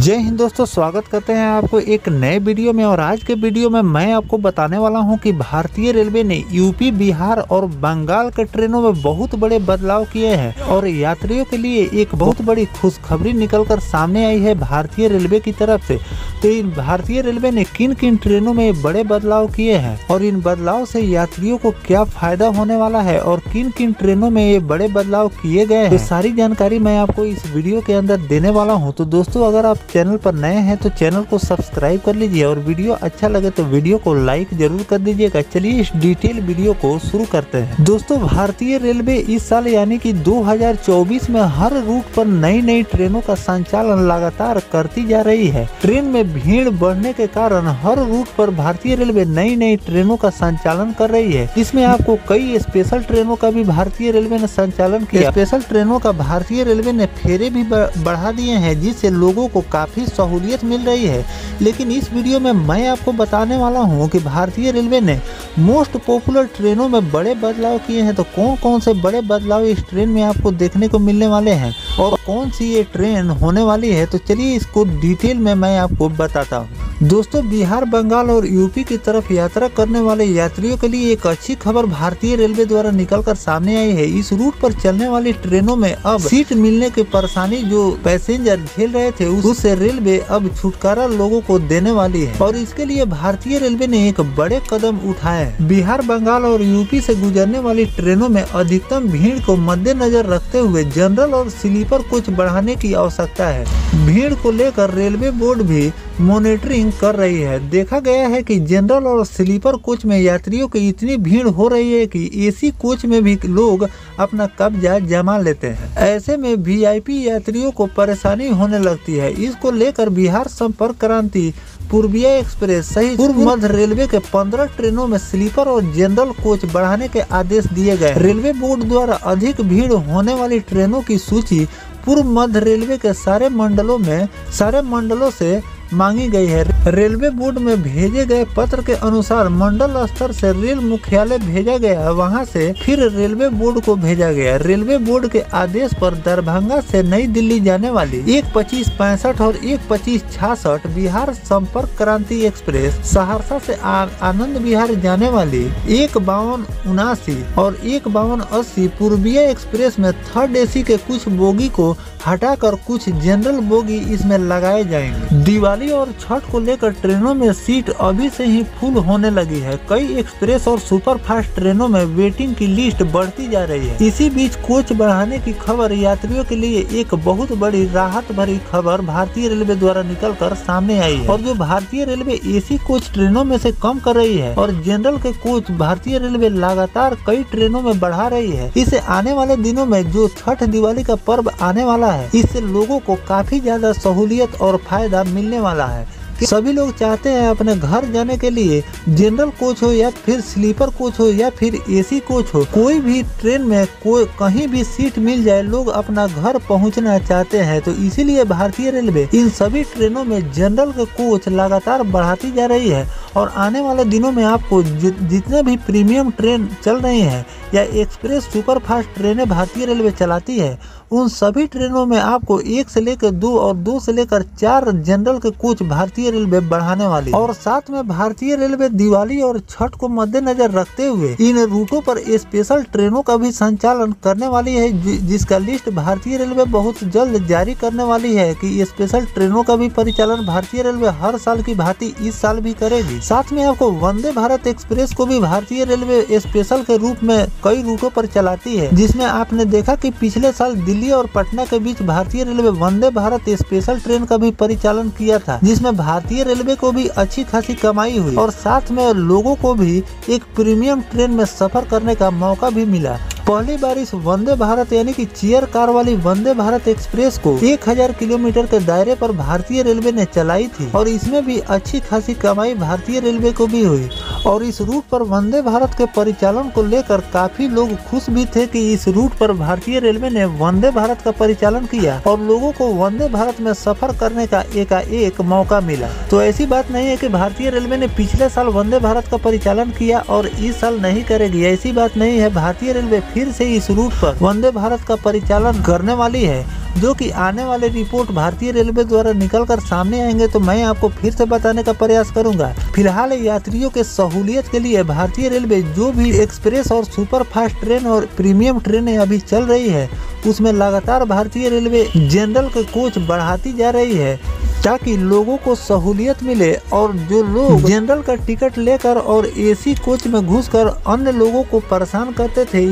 जय हिंद दोस्तों, स्वागत करते हैं आपको एक नए वीडियो में और आज के वीडियो में मैं आपको बताने वाला हूँ कि भारतीय रेलवे ने यूपी, बिहार और बंगाल के ट्रेनों में बहुत बड़े बदलाव किए हैं और यात्रियों के लिए एक बहुत बड़ी खुशखबरी निकलकर सामने आई है भारतीय रेलवे की तरफ़ से। तो भारतीय रेलवे ने किन किन ट्रेनों में बड़े बदलाव किए हैं? और इन बदलाव से यात्रियों को क्या फ़ायदा होने वाला है? और किन किन ट्रेनों में ये बड़े बदलाव किए गए हैं? तो सारी जानकारी मैं आपको इस वीडियो के अंदर देने वाला हूँ। तो दोस्तों, अगर आप चैनल पर नए हैं तो चैनल को सब्सक्राइब कर लीजिए। और वीडियो अच्छा लगे तो वीडियो को लाइक ज़रूर कर दीजिएगा। चलिए इस डिटेल वीडियो को शुरू करते हैं। दोस्तों, भारतीय रेलवे इस साल यानी कि 2024 में हर रूट पर नई नई ट्रेनों का संचालन लगातार करती जा रही है। ट्रेन में भीड़ बढ़ने के कारण हर रूट पर भारतीय रेलवे नई नई ट्रेनों का संचालन कर रही है। इसमें आपको कई स्पेशल ट्रेनों का भी भारतीय रेलवे ने संचालन किया। स्पेशल ट्रेनों का भारतीय रेलवे ने फेरे भी बढ़ा दिए हैं, जिससे लोगों को काफ़ी सहूलियत मिल रही है। लेकिन इस वीडियो में मैं आपको बताने वाला हूँ की भारतीय रेलवे ने मोस्ट पॉपुलर ट्रेनों में बड़े बदलाव किए हैं। तो कौन कौन से बड़े बदलाव इस ट्रेन में आपको देखने को मिलने वाले हैं? और कौन सी ये ट्रेन होने वाली है? तो चलिए इसको डिटेल में मैं आपको बताता हूँ। दोस्तों, बिहार, बंगाल और यूपी की तरफ़ यात्रा करने वाले यात्रियों के लिए एक अच्छी खबर भारतीय रेलवे द्वारा निकलकर सामने आई है। इस रूट पर चलने वाली ट्रेनों में अब सीट मिलने की परेशानी जो पैसेंजर झेल रहे थे उससे रेलवे अब छुटकारा लोगों को देने वाली है। और इसके लिए भारतीय रेलवे ने एक बड़े कदम उठाए बिहार, बंगाल और यूपी से गुजरने वाली ट्रेनों में अधिकतम भीड़ को मद्देनजर रखते हुए जनरल और स्लीपर कोच बढ़ाने की आवश्यकता है। भीड़ को लेकर रेलवे बोर्ड भी मॉनिटरिंग कर रही है। देखा गया है कि जनरल और स्लीपर कोच में यात्रियों की इतनी भीड़ हो रही है कि एसी कोच में भी लोग अपना कब्जा जमा लेते हैं। ऐसे में वीआईपी यात्रियों को परेशानी होने लगती है। इसको लेकर बिहार संपर्क क्रांति, पूर्विया एक्सप्रेस सहित पूर्व मध्य रेलवे के पंद्रह ट्रेनों में स्लीपर और जनरल कोच बढ़ाने के आदेश दिए गए रेलवे बोर्ड द्वारा अधिक भीड़ होने वाली ट्रेनों की सूची पूर्व मध्य रेलवे के सारे मंडलों में, सारे मंडलों से मांगी गई है। रेलवे बोर्ड में भेजे गए पत्र के अनुसार मंडल स्तर से रेल मुख्यालय भेजा गया। वहाँ से फिर रेलवे बोर्ड को भेजा गया। रेलवे बोर्ड के आदेश पर दरभंगा से नई दिल्ली जाने वाली एक पच्चीस पैंसठ और एक पच्चीस छियासठ बिहार संपर्क क्रांति एक्सप्रेस, सहरसा से आनंद बिहार जाने वाली एक बावन उनासी और एक बावन अस्सी पूर्विया एक्सप्रेस में थर्ड एसी के कुछ बोगी को हटाकर कुछ जनरल बोगी इसमें लगाए जाएँगे। दिवाली और छठ को लेकर ट्रेनों में सीट अभी से ही फुल होने लगी है। कई एक्सप्रेस और सुपर फास्ट ट्रेनों में वेटिंग की लिस्ट बढ़ती जा रही है। इसी बीच कोच बढ़ाने की खबर यात्रियों के लिए एक बहुत बड़ी राहत भरी खबर भारतीय रेलवे द्वारा निकल कर सामने आई है। और जो भारतीय रेलवे एसी कोच ट्रेनों में से कम कर रही है और जनरल के कोच भारतीय रेलवे लगातार कई ट्रेनों में बढ़ा रही है। इसे आने वाले दिनों में जो छठ दिवाली का पर्व आने वाला है। इससे लोगों को काफ़ी ज़्यादा सहूलियत और फ़ायदा मिलने वाला है। सभी लोग चाहते हैं अपने घर जाने के लिए जनरल कोच हो या फिर स्लीपर कोच हो या फिर एसी कोच हो। कोई भी ट्रेन में कोई कहीं भी सीट मिल जाए, लोग अपना घर पहुँचना चाहते हैं। तो इसीलिए भारतीय रेलवे इन सभी ट्रेनों में जनरल कोच लगातार बढ़ाती जा रही है। और आने वाले दिनों में आपको जितने भी प्रीमियम ट्रेन चल रही हैं या एक्सप्रेस सुपर फास्ट ट्रेनें भारतीय रेलवे चलाती है, उन सभी ट्रेनों में आपको एक से लेकर दो और दो से लेकर चार जनरल के कोच भारतीय रेलवे बढ़ाने वाली। और साथ में भारतीय रेलवे दिवाली और छठ को मद्देनजर रखते हुए इन रूटों पर स्पेशल ट्रेनों का भी संचालन करने वाली है जिसका लिस्ट भारतीय रेलवे बहुत जल्द जारी करने वाली है कि स्पेशल ट्रेनों का भी परिचालन भारतीय रेलवे हर साल की भांति इस साल भी करेगी। साथ में आपको वंदे भारत एक्सप्रेस को भी भारतीय रेलवे स्पेशल के रूप में कई रूटों पर चलाती है, जिसमें आपने देखा कि पिछले साल दिल्ली और पटना के बीच भारतीय railway Vande Bharat special train का भी परिचालन किया था, जिसमें भारतीय रेलवे को भी अच्छी खासी कमाई हुई और साथ में लोगों को भी एक प्रीमियम ट्रेन में सफ़र करने का मौका भी मिला। पहली बार इस वंदे भारत यानी कि चेयर कार वाली वंदे भारत एक्सप्रेस को 1000 किलोमीटर के दायरे पर भारतीय रेलवे ने चलाई थी और इसमें भी अच्छी खासी कमाई भारतीय रेलवे को भी हुई। और इस रूट पर वंदे भारत के परिचालन को लेकर काफ़ी लोग खुश भी थे कि इस रूट पर भारतीय रेलवे ने वंदे भारत का परिचालन किया और लोगों को वंदे भारत में सफ़र करने का एक एक मौका मिला। तो ऐसी बात नहीं है कि भारतीय रेलवे ने पिछले साल वंदे भारत का परिचालन किया और इस साल नहीं करेगी। ऐसी बात नहीं है। भारतीय रेलवे फिर से इस रूट पर वंदे भारत का परिचालन करने वाली है। जो कि आने वाले रिपोर्ट भारतीय रेलवे द्वारा निकल कर सामने आएँगे तो मैं आपको फिर से बताने का प्रयास करूँगा। फ़िलहाल यात्रियों के सहूलियत के लिए भारतीय रेलवे जो भी एक्सप्रेस और सुपर फास्ट ट्रेन और प्रीमियम ट्रेनें अभी चल रही है, उसमें लगातार भारतीय रेलवे जनरल के कोच बढ़ाती जा रही है। ताकि लोगों को सहूलियत मिले और जो लोग जनरल का टिकट लेकर और एसी कोच में घुसकर अन्य लोगों को परेशान करते थे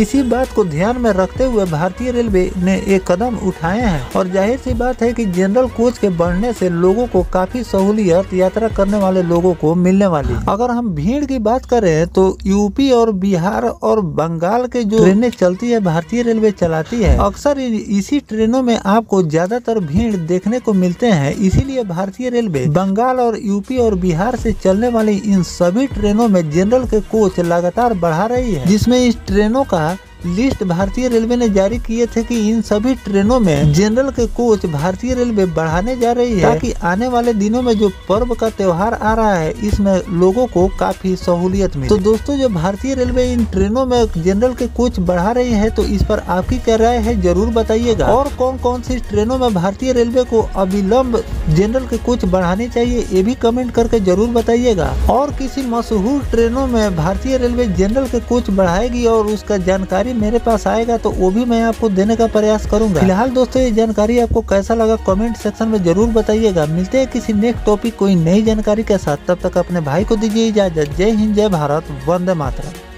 इसी बात को ध्यान में रखते हुए भारतीय रेलवे ने एक कदम उठाए हैं। और ज़ाहिर सी बात है कि जनरल कोच के बढ़ने से लोगों को काफ़ी सहूलियत यात्रा करने वाले लोगों को मिलने वाली अगर हम भीड़ की बात करें तो यूपी और बिहार और बंगाल के जो ट्रेनें चलती है भारतीय रेलवे चलाती है अक्सर इसी ट्रेनों में आपको ज़्यादातर भीड़ देखने को मिलते हैं। है, इसीलिए भारतीय रेलवे बंगाल और यूपी और बिहार से चलने वाली इन सभी ट्रेनों में जनरल के कोच लगातार बढ़ा रही है, जिसमें इस ट्रेनों का लिस्ट भारतीय रेलवे ने जारी किए थे कि इन सभी ट्रेनों में जनरल के कोच भारतीय रेलवे बढ़ाने जा रही है। ताकि आने वाले दिनों में जो पर्व का त्योहार आ रहा है, इसमें लोगों को काफ़ी सहूलियत मिले। तो दोस्तों जो भारतीय रेलवे इन ट्रेनों में जनरल के कोच बढ़ा रही है तो इस पर आपकी क्या राय है, ज़रूर बताइएगा। और कौन कौन सी ट्रेनों में भारतीय रेलवे को अविलंब जनरल के कोच बढ़ाने चाहिए, ये भी कमेंट करके ज़रूर बताइएगा। और किसी मशहूर ट्रेनों में भारतीय रेलवे जनरल के कोच बढ़ाएगी और उसका जानकारी मेरे पास आएगा तो वो भी मैं आपको देने का प्रयास करूँगा। फ़िलहाल दोस्तों, ये जानकारी आपको कैसा लगा कमेंट सेक्शन में ज़रूर बताइएगा। मिलते हैं किसी नेक्स्ट टॉपिक कोई नई जानकारी के साथ। तब तक अपने भाई को दीजिए इजाज़त। जय हिंद, जय भारत, वंदे मातरम।